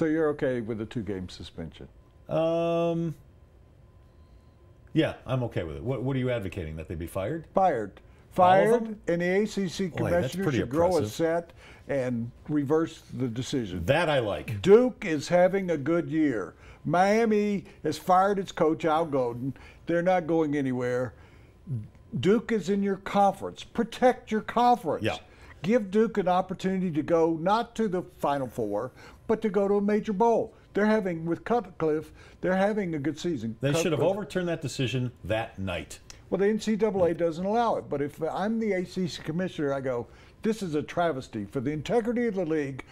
So you're okay with a two-game suspension? Um, yeah, I'm okay with it. What, what are you advocating? That they be fired? Fired. Fired, and the ACC Boy, commissioner pretty should grow a set and reverse the decision. That I like. Duke is having a good year. Miami has fired its coach Al Golden. They're not going anywhere. Duke is in your conference. Protect your conference. Yeah. Give Duke an opportunity to go not to the Final Four, but to go to a major bowl. They're having with Cutcliffe. They're having a good season. They should have overturned that decision that night. well, the NCAA doesn't allow it. But if I'm the ACC commissioner, I go, this is a travesty for the integrity of the league,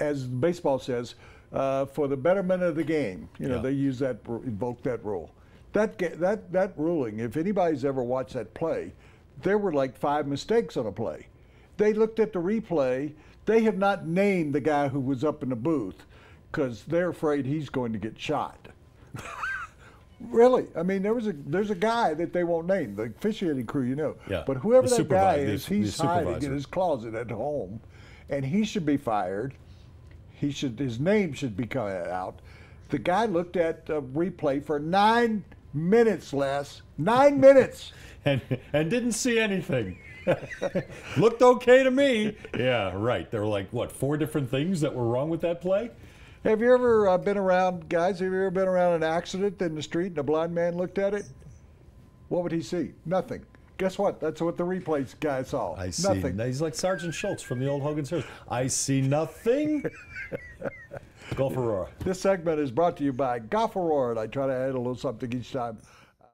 as baseball says, uh, for the betterment of the game. You know, Yeah. they use that, invoke that rule. That that that ruling. If anybody's ever watched that play, there were like five mistakes on a play. They looked at the replay. They have not named the guy who was up in the booth because they're afraid he's going to get shot. Really, I mean, there was a there's a guy that they won't name, the officiating crew, you know. Yeah, But whoever the that guy the- is, the he's hiding in his closet at home, and he should be fired. He should his name should be coming out. The guy looked at a replay for nine minutes less, nine minutes. and and didn't see anything. Looked okay to me. Yeah, right. There were like what four different things that were wrong with that play. Have you ever uh, been around, guys? Have you ever been around an accident in the street and a blind man looked at it? What would he see? Nothing. Guess what? That's what the replay guy saw. I see. Nothing. He's like Sergeant Schultz from the old Hogan's Heroes. I see nothing. Golf for Aurora. This segment is brought to you by Golf Aurora, and I try to add a little something each time.